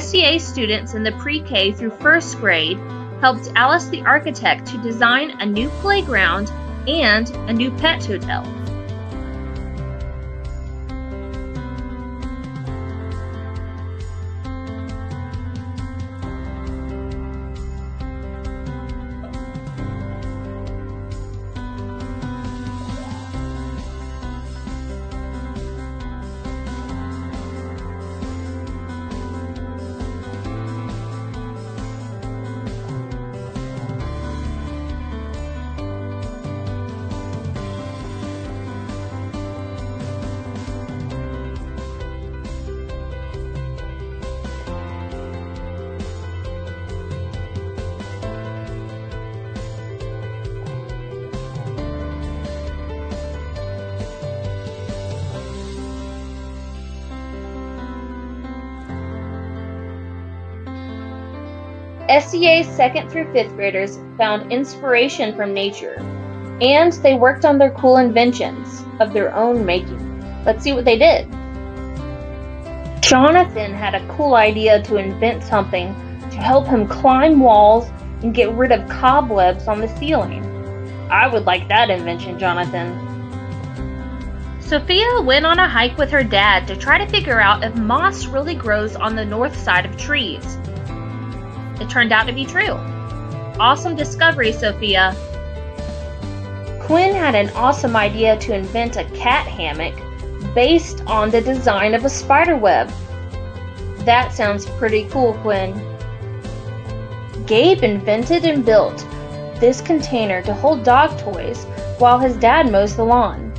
SCA students in the pre-K through first grade helped Alice the architect to design a new playground and a new pet hotel. SCA's second through fifth graders found inspiration from nature, and they worked on their cool inventions of their own making. Let's see what they did. Jonathan had a cool idea to invent something to help him climb walls and get rid of cobwebs on the ceiling. I would like that invention, Jonathan. Sophia went on a hike with her dad to try to figure out if moss really grows on the north side of trees. It turned out to be true. Awesome discovery, Sophia. Quinn had an awesome idea to invent a cat hammock based on the design of a spider web. That sounds pretty cool, Quinn. Gabe invented and built this container to hold dog toys while his dad mows the lawn.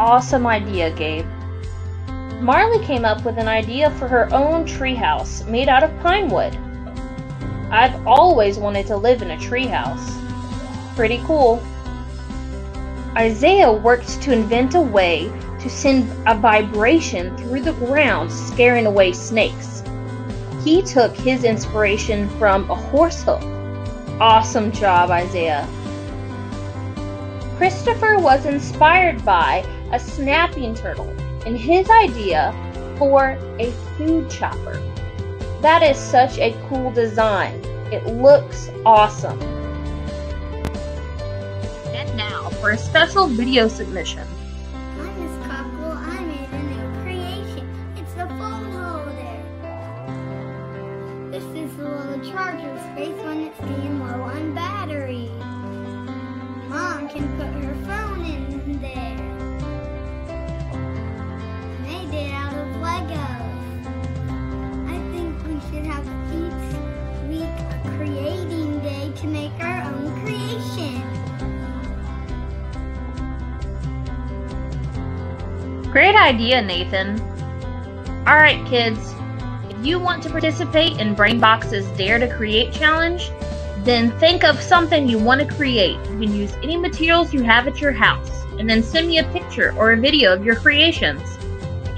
Awesome idea, Gabe. Marley came up with an idea for her own treehouse made out of pine wood. I've always wanted to live in a treehouse. Pretty cool. Isaiah worked to invent a way to send a vibration through the ground, scaring away snakes. He took his inspiration from a horse hoof. Awesome job, Isaiah. Christopher was inspired by a snapping turtle and his idea for a food chopper. That is such a cool design. It looks awesome. And now for a special video submission. I'm Miss Cockrell. I made a new creation. It's a phone holder. This is the little charger space when it's getting low on battery. Great idea, Nathan. Alright, kids. If you want to participate in Brainbox's Dare to Create challenge, then think of something you want to create. You can use any materials you have at your house, and then send me a picture or a video of your creations.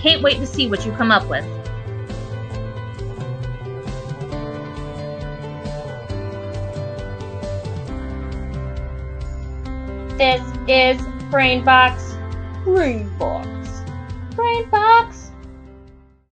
Can't wait to see what you come up with. This is brain Brainbox. Brainbox brain box.